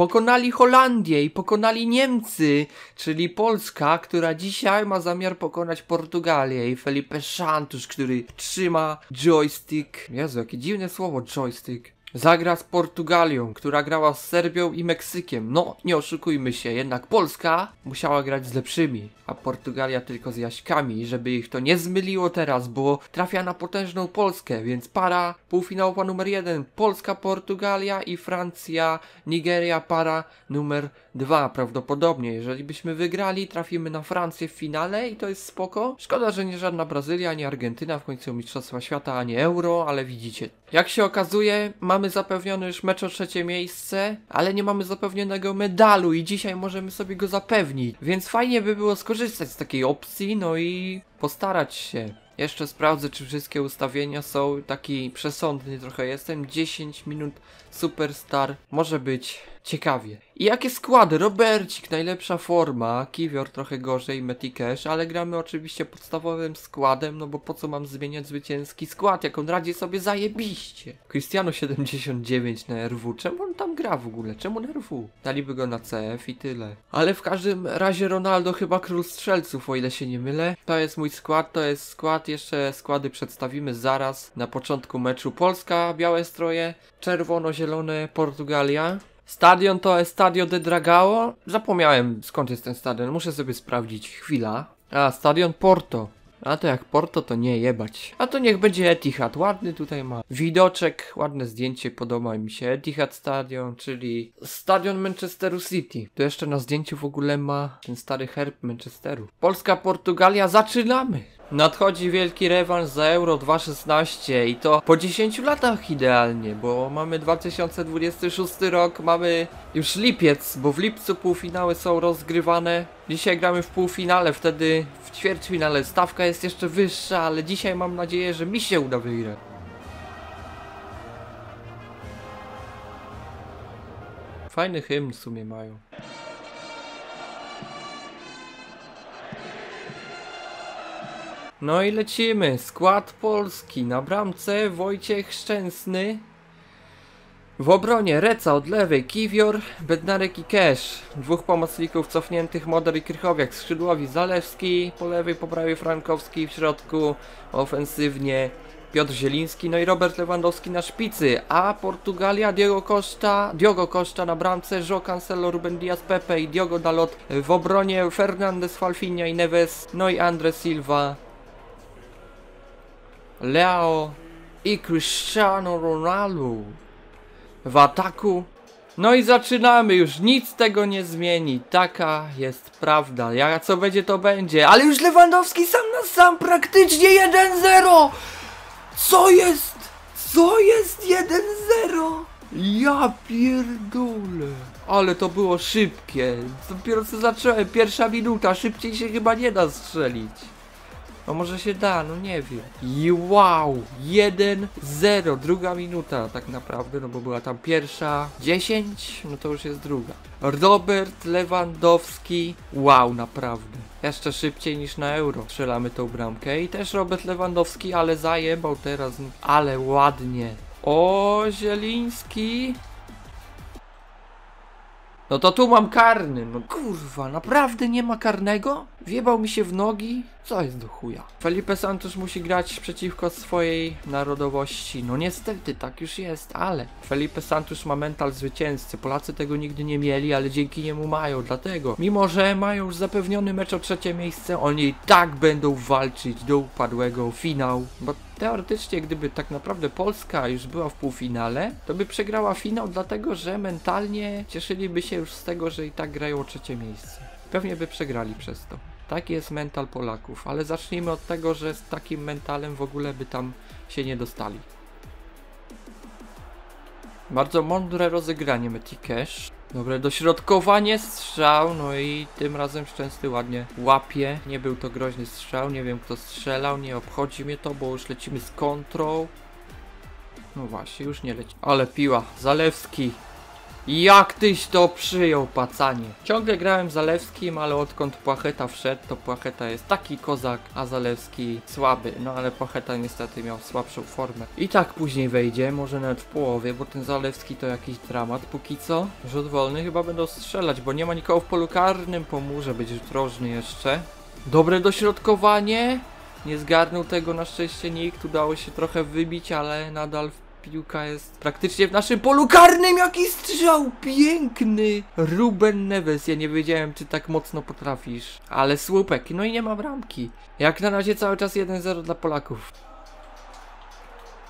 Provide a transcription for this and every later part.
Pokonali Holandię i pokonali Niemcy, czyli Polska, która dzisiaj ma zamiar pokonać Portugalię i Felipe Santos, który trzyma joystick. Jezu, jakie dziwne słowo joystick. Zagra z Portugalią, która grała z Serbią i Meksykiem. No, nie oszukujmy się, jednak Polska musiała grać z lepszymi, a Portugalia tylko z Jaśkami, żeby ich to nie zmyliło teraz, bo trafia na potężną Polskę, więc para półfinałowa numer jeden, Polska, Portugalia i Francja, Nigeria para numer dwa prawdopodobnie. Jeżeli byśmy wygrali, trafimy na Francję w finale i to jest spoko. Szkoda, że nie żadna Brazylia, ani Argentyna w końcu Mistrzostwa Świata, ani Euro, ale widzicie. Jak się okazuje, mamy zapewnione już mecz o trzecie miejsce, ale nie mamy zapewnionego medalu i dzisiaj możemy sobie go zapewnić. Więc fajnie by było skorzystać z takiej opcji, no i postarać się. Jeszcze sprawdzę, czy wszystkie ustawienia są. Taki przesądny trochę jestem. 10 minut Superstar. Może być ciekawie. I jakie składy? Robercik, najlepsza forma. Kiwior trochę gorzej, Metikash, ale gramy oczywiście podstawowym składem, no bo po co mam zmieniać zwycięski skład, jak on radzi sobie zajebiście. Cristiano 79 na RW. Czemu on tam gra w ogóle? Czemu na RW? Daliby go na CF i tyle. Ale w każdym razie Ronaldo chyba król strzelców, o ile się nie mylę. To jest mój skład, to jest skład. Jeszcze składy przedstawimy zaraz na początku meczu. Polska, białe stroje, czerwono-zielone Portugalia. Stadion to jest Stadio de Dragao. Zapomniałem skąd jest ten stadion, muszę sobie sprawdzić. Chwila. A, stadion Porto. A to jak Porto to nie jebać. A to niech będzie Etihad. Ładny tutaj ma widoczek, ładne zdjęcie, podoba mi się. Etihad Stadion, czyli stadion Manchesteru City. Tu jeszcze na zdjęciu w ogóle ma ten stary herb Manchesteru. Polska, Portugalia, zaczynamy! Nadchodzi wielki rewanż za Euro 2016 i to po 10 latach idealnie, bo mamy 2026 rok, mamy już lipiec, bo w lipcu półfinały są rozgrywane. Dzisiaj gramy w półfinale, wtedy w ćwierćfinale stawka jest jeszcze wyższa, ale dzisiaj mam nadzieję, że mi się uda wygrać. Fajny hymn w sumie mają. No i lecimy. Skład Polski. Na bramce Wojciech Szczęsny. W obronie Reca od lewej, Kiwior, Bednarek i Kesz. Dwóch pomocników cofniętych, Moder i Krychowiak. Skrzydłowi Zalewski, po lewej, po prawej Frankowski, w środku ofensywnie Piotr Zieliński, no i Robert Lewandowski na szpicy, a Portugalia Diogo Costa, Diogo Costa na bramce, Jo Cancelo, Ruben Diaz, Pepe i Diogo Dalot w obronie, Fernandez, Falfinia i Neves, no i Andre Silva Leo i Cristiano Ronaldo w ataku. No i zaczynamy już, nic tego nie zmieni, taka jest prawda, jak co będzie to będzie, ale już Lewandowski sam na sam praktycznie 1-0! Co jest? Co jest 1-0? Ja pierdolę. Ale to było szybkie. Dopiero co zacząłem, pierwsza minuta, szybciej się chyba nie da strzelić. No może się da, no nie wiem. I wow, 1-0, druga minuta tak naprawdę, no bo była tam pierwsza 10, no to już jest druga. Robert Lewandowski, wow, naprawdę. Jeszcze szybciej niż na euro strzelamy tą bramkę i też Robert Lewandowski, ale zajebał teraz, ale ładnie. O, Zieliński. No to tu mam karny, no kurwa, naprawdę nie ma karnego? Wjebał mi się w nogi? Co jest do chuja? Felipe Santos musi grać przeciwko swojej narodowości. No niestety, tak już jest, ale Felipe Santos ma mental zwycięzcy. Polacy tego nigdy nie mieli, ale dzięki niemu mają. Dlatego, mimo że mają już zapewniony mecz o trzecie miejsce, oni i tak będą walczyć do upadłego finał. Bo teoretycznie, gdyby tak naprawdę Polska już była w półfinale, to by przegrała finał, dlatego że mentalnie cieszyliby się już z tego, że i tak grają o trzecie miejsce. Pewnie by przegrali przez to. Taki jest mental Polaków, ale zacznijmy od tego, że z takim mentalem w ogóle by tam się nie dostali. Bardzo mądre rozegranie Metikash. Dobre dośrodkowanie, strzał, no i tym razem Szczęsny ładnie łapie. Nie był to groźny strzał, nie wiem kto strzelał, nie obchodzi mnie to, bo już lecimy z kontrą. No właśnie, już nie leci. Ale piła, Zalewski. Jak tyś to przyjął, pacanie? Ciągle grałem Zalewskim, ale odkąd Płacheta wszedł, to Płacheta jest taki kozak, a Zalewski słaby. No ale Płacheta niestety miał słabszą formę. I tak później wejdzie, może nawet w połowie, bo ten Zalewski to jakiś dramat póki co. Rzut wolny chyba będą strzelać, bo nie ma nikogo w polu karnym, pomurze być drożny jeszcze. Dobre dośrodkowanie. Nie zgarnął tego na szczęście nikt, udało się trochę wybić, ale nadal piłka jest praktycznie w naszym polu karnym. Jaki strzał piękny! Ruben Neves, ja nie wiedziałem, czy tak mocno potrafisz. Ale słupek, no i nie ma bramki. Jak na razie cały czas 1-0 dla Polaków.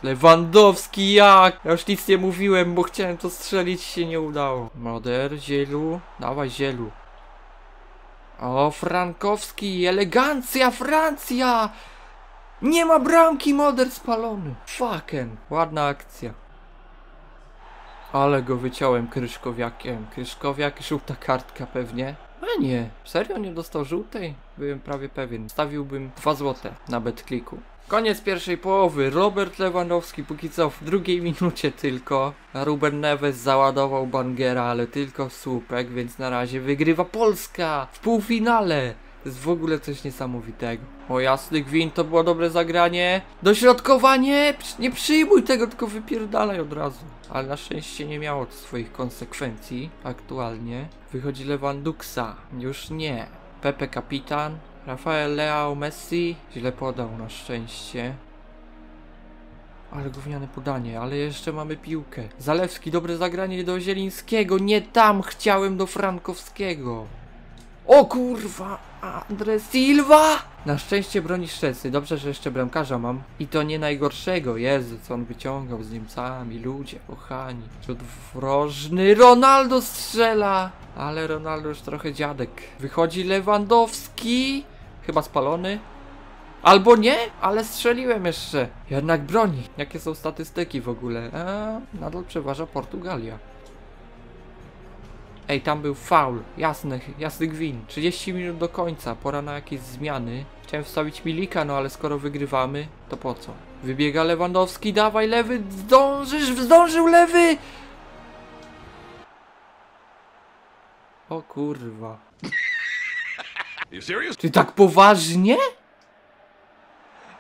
Lewandowski, jak? Ja już nic nie mówiłem, bo chciałem to strzelić, się nie udało. Moder, Zielu, dawaj Zielu. O, Frankowski, elegancja, Francja! Nie ma bramki, Moder spalony. Fucking, ładna akcja. Ale go wyciąłem Kryszkowiakiem. Kryszkowiak, żółta kartka pewnie. A nie, serio nie dostał żółtej? Byłem prawie pewien. Stawiłbym 2 złote na betkliku. Koniec pierwszej połowy. Robert Lewandowski póki co w drugiej minucie tylko. Ruben Neves załadował Bangera, ale tylko słupek, więc na razie wygrywa Polska w półfinale. Jest w ogóle coś niesamowitego. O jasny gwint, to było dobre zagranie. Dośrodkowanie! Nie przyjmuj tego, tylko wypierdalaj od razu. Ale na szczęście nie miało to swoich konsekwencji aktualnie. Wychodzi Lewanduksa. Już nie. Pepe kapitan. Rafael Leao Messi. Źle podał na szczęście. Ale gówniane podanie, ale jeszcze mamy piłkę. Zalewski, dobre zagranie do Zielińskiego. Nie tam chciałem do Frankowskiego. O kurwa! Andre Silva! Na szczęście broni Szczesny. Dobrze, że jeszcze bramkarza mam. I to nie najgorszego. Jezu, co on wyciągał z Niemcami. Ludzie, kochani. Rzut wrożny. Ronaldo strzela! Ale Ronaldo już trochę dziadek. Wychodzi Lewandowski. Chyba spalony. Albo nie, ale strzeliłem jeszcze. Jednak broni. Jakie są statystyki w ogóle? A, nadal przeważa Portugalia. Ej, tam był faul. Jasny, jasny gwin. 30 minut do końca. Pora na jakieś zmiany. Chciałem wstawić Milika, no ale skoro wygrywamy, to po co? Wybiega Lewandowski, dawaj lewy, zdążysz, zdążył lewy! O kurwa. Ty tak poważnie?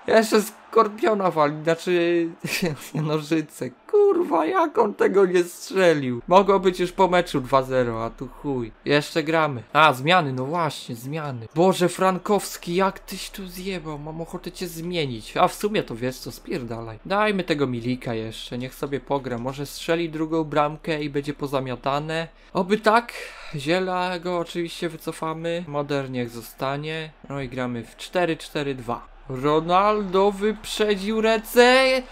Jeszcze skorpiona wali, znaczy nożyce. Kurwa, jak on tego nie strzelił? Mogło być już po meczu 2-0, a tu chuj. Jeszcze gramy. A, zmiany, no właśnie, zmiany. Boże, Frankowski, jak tyś tu zjebał? Mam ochotę cię zmienić. A w sumie to wiesz co, spierdalaj. Dajmy tego Milika jeszcze, niech sobie pogra. Może strzeli drugą bramkę i będzie pozamiatane. Oby tak. Ziela go oczywiście wycofamy. Moder niech zostanie. No i gramy w 4-4-2. Ronaldo wyprzedził Rece.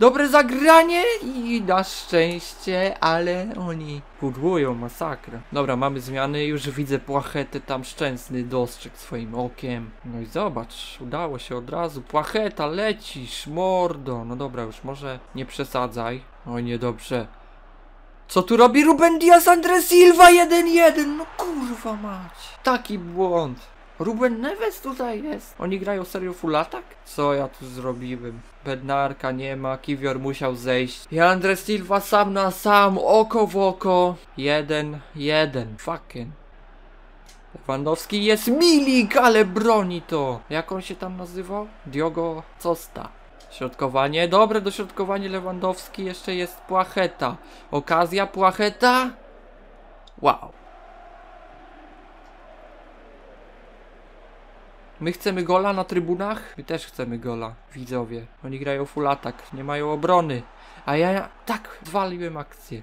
Dobre zagranie i na szczęście, ale oni pudłują masakra. Dobra, mamy zmiany, już widzę płachetę tam szczęsny dostrzegł swoim okiem. No i zobacz, udało się od razu. Płacheta, lecisz, mordo. No dobra, już może nie przesadzaj. Oj, niedobrze. Co tu robi Ruben Diaz Andre Silva 1-1? No kurwa mać. Taki błąd. Ruben Neves tutaj jest. Oni grają serio full attack? Co ja tu zrobiłem? Bednarka nie ma, Kiwior musiał zejść. I Andre Silva sam na sam, oko w oko. Jeden, jeden. Fucking. Lewandowski jest Milik, ale broni to. Jak on się tam nazywał? Diogo Costa. Środkowanie, dobre dośrodkowanie Lewandowski, jeszcze jest Płacheta. Okazja Płacheta? Wow. My chcemy gola na trybunach? My też chcemy gola, widzowie. Oni grają full attack, nie mają obrony. A ja tak waliłem akcję.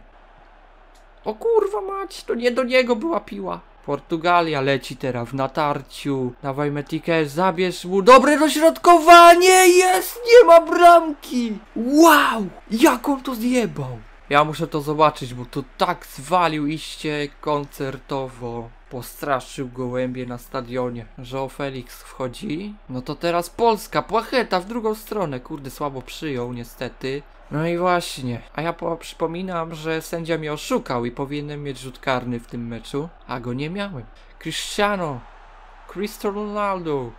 O kurwa mać, to nie do niego była piła. Portugalia leci teraz w natarciu. Dawaj Metike, zabierz mu. Dobre dośrodkowanie! Jest! Nie ma bramki! Wow! Jak on to zjebał! Ja muszę to zobaczyć, bo to tak zwalił iście koncertowo. Postraszył gołębie na stadionie. Joe Felix wchodzi. No to teraz Polska, Płacheta w drugą stronę. Kurde, słabo przyjął niestety. No i właśnie. A ja po przypominam, że sędzia mnie oszukał i powinienem mieć rzut karny w tym meczu. A go nie miałem. Cristiano. Cristiano Ronaldo.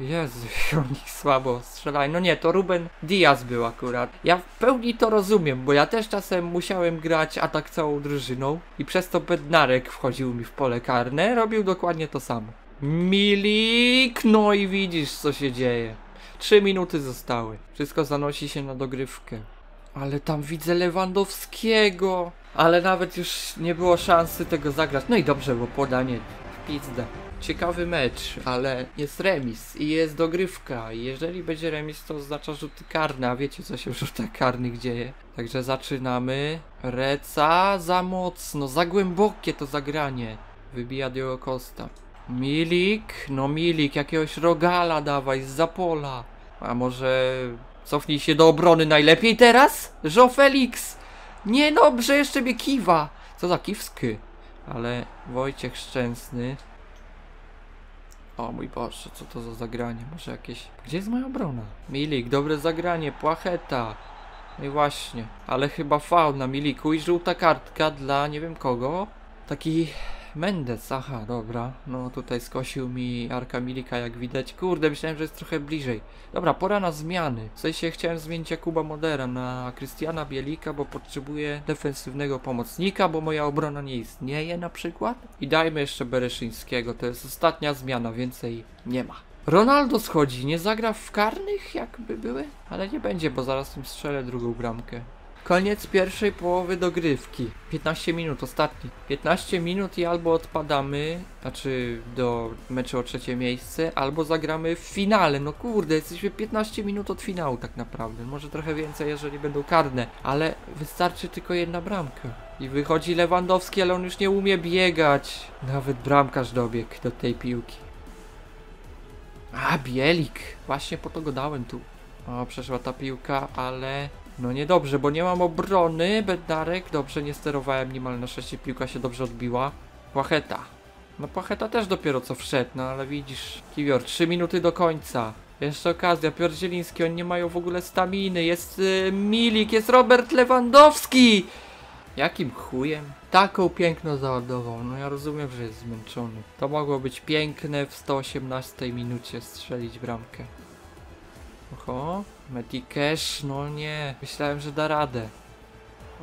Jezu, oni słabo strzelają. No nie, to Ruben Diaz był akurat. Ja w pełni to rozumiem, bo ja też czasem musiałem grać atak całą drużyną i przez to Bednarek wchodził mi w pole karne, robił dokładnie to samo. Milik, no i widzisz co się dzieje. Trzy minuty zostały. Wszystko zanosi się na dogrywkę. Ale tam widzę Lewandowskiego. Ale nawet już nie było szansy tego zagrać. No i dobrze, bo podanie w pizdę. Ciekawy mecz, ale jest remis i jest dogrywka. Jeżeli będzie remis, to oznacza rzuty karne, a wiecie co się w rzutach karnych dzieje. Także zaczynamy. Reca za mocno, za głębokie to zagranie. Wybija Diogo Costa. Milik, no Milik, jakiegoś rogala dawaj z zapola. A może cofnij się do obrony najlepiej teraz? Jo Felix! Nie dobrze, jeszcze mnie kiwa. Co za kiwsky. Ale Wojciech Szczęsny. O mój Boże, co to za zagranie? Może jakieś... Gdzie jest moja obrona? Milik, dobre zagranie, Płacheta. No i właśnie, ale chyba faul na Miliku i żółta kartka dla nie wiem kogo. Taki Mendes, aha, dobra. No tutaj skosił mi Arka Milika, jak widać. Kurde, myślałem, że jest trochę bliżej. Dobra, pora na zmiany. W sensie chciałem zmienić Jakuba Modera na Krystiana Bielika, bo potrzebuję defensywnego pomocnika, bo moja obrona nie istnieje na przykład. I dajmy jeszcze Bereszyńskiego, to jest ostatnia zmiana, więcej nie ma. Ronaldo schodzi, nie zagra w karnych, jakby były? Ale nie będzie, bo zaraz tym strzelę drugą bramkę. Koniec pierwszej połowy dogrywki. 15 minut, ostatni. 15 minut i albo odpadamy, znaczy do meczu o trzecie miejsce, albo zagramy w finale. No kurde, jesteśmy 15 minut od finału tak naprawdę. Może trochę więcej, jeżeli będą karne, ale wystarczy tylko jedna bramka. I wychodzi Lewandowski, ale on już nie umie biegać. Nawet bramkarz dobiegł do tej piłki. A, Bielik. Właśnie po to go dałem tu. O, przeszła ta piłka, ale no niedobrze, bo nie mam obrony. Bednarek, dobrze, nie sterowałem nim, ale na szczęście piłka się dobrze odbiła. Płacheta. No Płacheta też dopiero co wszedł, no ale widzisz, Kiwior, 3 minuty do końca. Jeszcze okazja, Piotr Zieliński, oni nie mają w ogóle staminy. Jest y, Milik, jest Robert Lewandowski! Jakim chujem? Taką piękną załadował. No ja rozumiem, że jest zmęczony. To mogło być piękne w 118 minucie strzelić bramkę. Oho, Medicash, no nie. Myślałem, że da radę.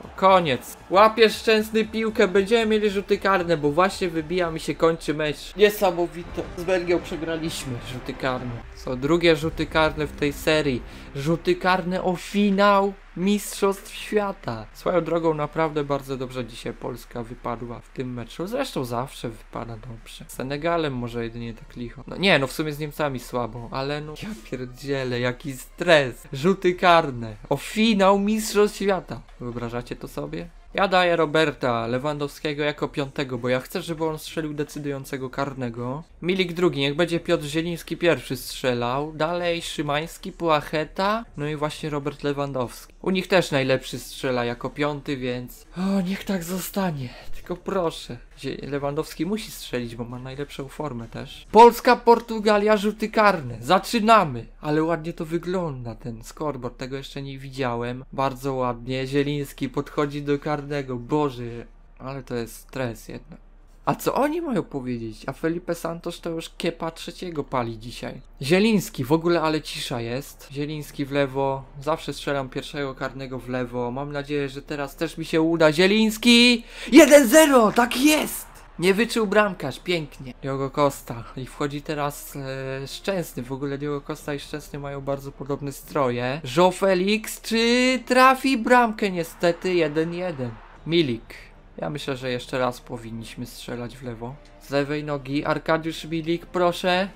O, koniec. Łapię szczęsny piłkę, będziemy mieli rzuty karne, bo właśnie wybija mi się, kończy mecz. Niesamowite. Z Belgią przegraliśmy rzuty karne. Są drugie rzuty karne w tej serii. Rzuty karne o finał Mistrzostw Świata. Swoją drogą naprawdę bardzo dobrze dzisiaj Polska wypadła w tym meczu. Zresztą zawsze wypada dobrze. Z Senegalem może jedynie tak licho. No nie, no w sumie z Niemcami słabo, ale no ja pierdzielę, jaki stres. Rzuty karne o finał Mistrzostw Świata. Wyobrażacie to sobie? Ja daję Roberta Lewandowskiego jako piątego, bo ja chcę, żeby on strzelił decydującego karnego. Milik drugi, niech będzie Piotr Zieliński pierwszy strzelał. Dalej Szymański, Płacheta, no i właśnie Robert Lewandowski. U nich też najlepszy strzela jako piąty, więc... O, niech tak zostanie. Tylko proszę. Lewandowski musi strzelić, bo ma najlepszą formę też. Polska, Portugalia, rzuty karne. Zaczynamy. Ale ładnie to wygląda, ten scoreboard. Tego jeszcze nie widziałem. Bardzo ładnie. Zieliński podchodzi do karnego. Boże, ale to jest stres jednak. A co oni mają powiedzieć? A Felipe Santos to już kiepa trzeciego pali dzisiaj. Zieliński, w ogóle ale cisza jest. Zieliński w lewo. Zawsze strzelam pierwszego karnego w lewo. Mam nadzieję, że teraz też mi się uda. Zieliński! 1-0! Tak jest! Nie wyczuł bramkarz, pięknie. Diogo Costa. I wchodzi teraz e, Szczęsny. W ogóle Diogo Costa i Szczęsny mają bardzo podobne stroje. Jo Felix, czy trafi bramkę? Niestety 1-1. Milik. Ja myślę, że jeszcze raz powinniśmy strzelać w lewo. Z lewej nogi. Arkadiusz Milik, proszę.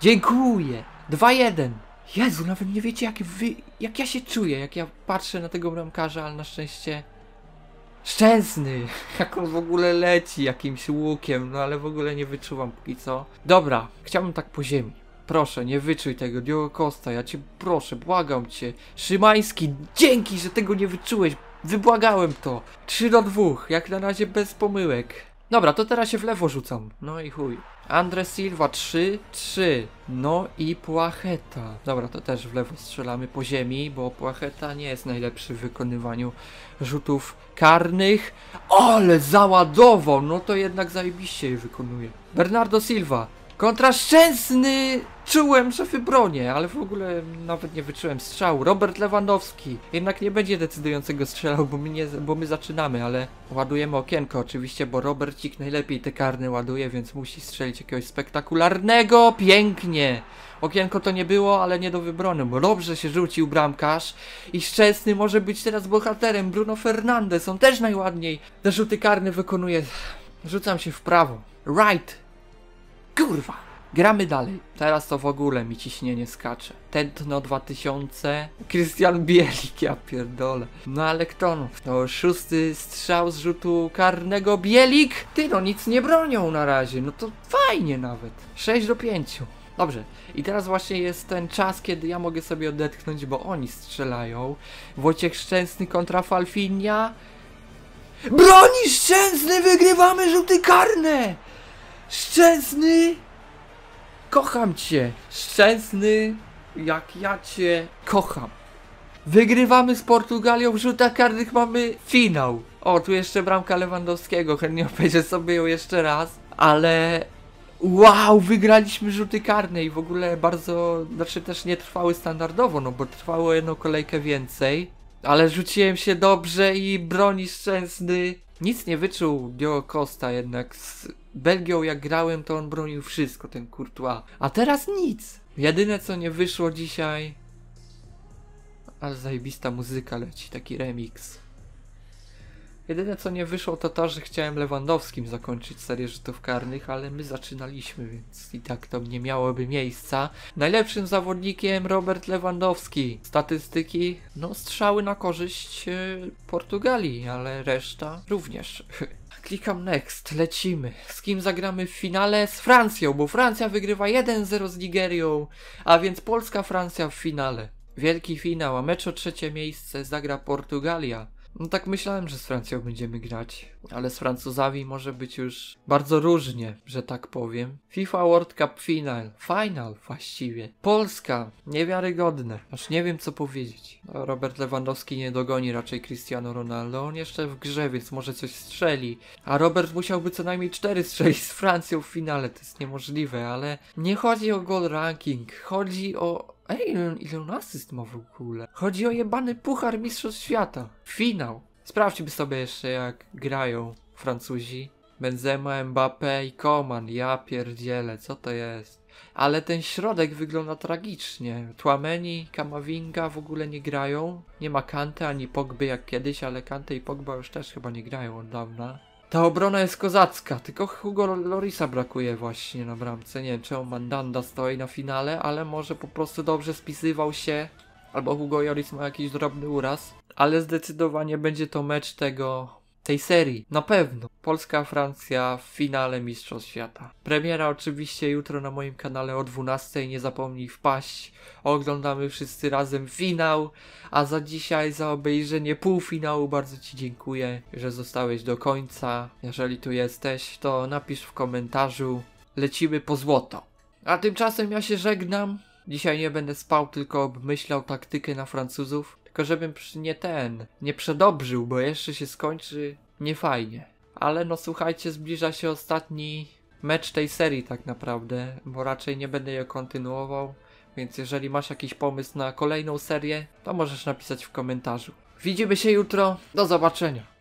Dziękuję. 2-1. Jezu, nawet nie wiecie jak, wy, jak ja się czuję, jak ja patrzę na tego bramkarza, ale na szczęście Szczęsny! Jak on w ogóle leci jakimś łukiem, no ale w ogóle nie wyczuwam póki co. Dobra, chciałbym tak po ziemi. Proszę, nie wyczuj tego, Diogo Costa, ja cię proszę, błagam cię. Szymański, dzięki, że tego nie wyczułeś. Wybłagałem to. 3 do 2, jak na razie bez pomyłek. Dobra, to teraz się w lewo rzucam. No i chuj. Andre Silva 3, 3. No i Płacheta. Dobra, to też w lewo strzelamy po ziemi, bo Płacheta nie jest najlepszy w wykonywaniu rzutów karnych. Ale załadował! No to jednak zajebiście je wykonuje. Bernardo Silva. Kontra Szczęsny! Czułem, że wybronię, ale w ogóle nawet nie wyczułem strzału. Robert Lewandowski jednak nie będzie decydującego strzelał, bo my, nie, bo my zaczynamy, ale ładujemy okienko oczywiście, bo Robercik najlepiej te karny ładuje, więc musi strzelić jakiegoś spektakularnego. Pięknie! Okienko to nie było, ale nie do wybrony, bo dobrze się rzucił bramkarz i Szczęsny może być teraz bohaterem. Bruno Fernandes, on też najładniej te rzuty karne wykonuje. Rzucam się w prawo. Right! Kurwa! Gramy dalej. Teraz to w ogóle mi ciśnienie skacze. Tętno 2000. Krystian Bielik, ja pierdolę. No ale kto no? To szósty strzał z rzutu karnego. Bielik! Ty no nic nie bronią na razie. No to fajnie nawet. 6 do 5. Dobrze. I teraz właśnie jest ten czas, kiedy ja mogę sobie odetchnąć, bo oni strzelają. Wojciech Szczęsny kontra Falfinia. Broni Szczęsny! Wygrywamy rzuty karne! Szczęsny! Kocham cię! Szczęsny, jak ja cię kocham. Wygrywamy z Portugalią w rzutach karnych, mamy finał. O, tu jeszcze bramka Lewandowskiego, chętnie obejrzę sobie ją jeszcze raz, ale... Wow, wygraliśmy rzuty karne i w ogóle bardzo, znaczy też nie trwały standardowo, no bo trwało jedną kolejkę więcej. Ale rzuciłem się dobrze i broni szczęsny. Nic nie wyczuł Diogo Costa jednak. Z Belgią jak grałem, to on bronił wszystko, ten Courtois. A teraz nic. Jedyne co nie wyszło dzisiaj... Ale zajebista muzyka leci, taki remix. Jedyne co nie wyszło to to, że chciałem Lewandowskim zakończyć serię rzutów karnych, ale my zaczynaliśmy, więc i tak to nie miałoby miejsca. Najlepszym zawodnikiem Robert Lewandowski. Statystyki, no strzały na korzyść e, Portugalii, ale reszta również. Klikam next, lecimy. Z kim zagramy w finale? Z Francją, bo Francja wygrywa 1-0 z Nigerią, a więc Polska-Francja w finale. Wielki finał, a mecz o trzecie miejsce zagra Portugalia. No tak myślałem, że z Francją będziemy grać, ale z Francuzami może być już bardzo różnie, że tak powiem. FIFA World Cup Final, final właściwie. Polska, niewiarygodne, aż nie wiem co powiedzieć. No, Robert Lewandowski nie dogoni raczej Cristiano Ronaldo, on jeszcze w grze, więc może coś strzeli. A Robert musiałby co najmniej cztery strzelić z Francją w finale, to jest niemożliwe, ale nie chodzi o goal ranking, chodzi o Ej, ile, on asyst ma w ogóle? Chodzi o jebany puchar Mistrzostw Świata. Finał. Sprawdźmy sobie jeszcze jak grają Francuzi. Benzema, Mbappé i Coman. Ja pierdzielę, co to jest? Ale ten środek wygląda tragicznie. Tłameni, Kamavinga w ogóle nie grają. Nie ma Kante ani Pogby jak kiedyś, ale Kante i Pogba już też chyba nie grają od dawna. Ta obrona jest kozacka, tylko Hugo Lorisa brakuje właśnie na bramce. Nie wiem, czemu Mandanda stoi na finale, ale może po prostu dobrze spisywał się. Albo Hugo Lloris ma jakiś drobny uraz. Ale zdecydowanie będzie to mecz tego tej serii. Na pewno. Polska-Francja w finale Mistrzostw Świata. Premiera oczywiście jutro na moim kanale o 12. Nie zapomnij wpaść. Oglądamy wszyscy razem finał. A za dzisiaj, za obejrzenie półfinału bardzo Ci dziękuję, że zostałeś do końca. Jeżeli tu jesteś, to napisz w komentarzu. Lecimy po złoto. A tymczasem ja się żegnam. Dzisiaj nie będę spał, tylko obmyślał taktykę na Francuzów. Tylko żebym nie ten, nie przedobrzył, bo jeszcze się skończy niefajnie. Ale no słuchajcie, zbliża się ostatni mecz tej serii tak naprawdę, bo raczej nie będę je kontynuował. Więc jeżeli masz jakiś pomysł na kolejną serię, to możesz napisać w komentarzu. Widzimy się jutro, do zobaczenia.